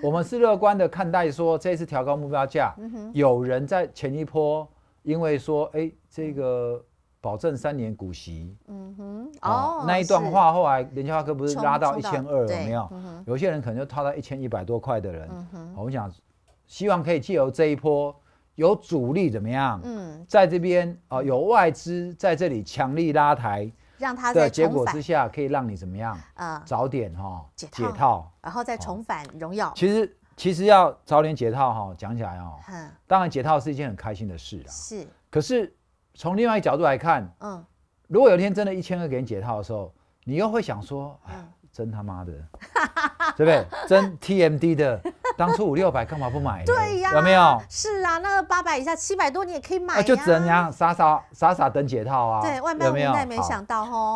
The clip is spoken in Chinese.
我们是乐观的看待说这次调高目标价，有人在前一波因为说，哎，这个保证三年股息，嗯哼，哦，那一段话后来联交科不是拉到一千二有没有？有些人可能就套到一千一百多块的人，我们想希望可以借由这一波有主力怎么样？嗯，在这边啊有外资在这里强力拉抬。让它在结果之下，可以让你怎么样？呃，早点哈解套，然后再重返荣耀。其实其实要早点解套哈，讲起来哦，当然解套是一件很开心的事啦。是，可是从另外一个角度来看，嗯，如果有一天真的一千二给你解套的时候，你又会想说，哎。真他妈的，对不对？真 TMD 的，当初五六百干嘛不买？对呀，有没有？是啊，那个八百以下七百多你也可以买呀，就只能样傻傻傻傻等解套啊？对，万般无奈没想到吼。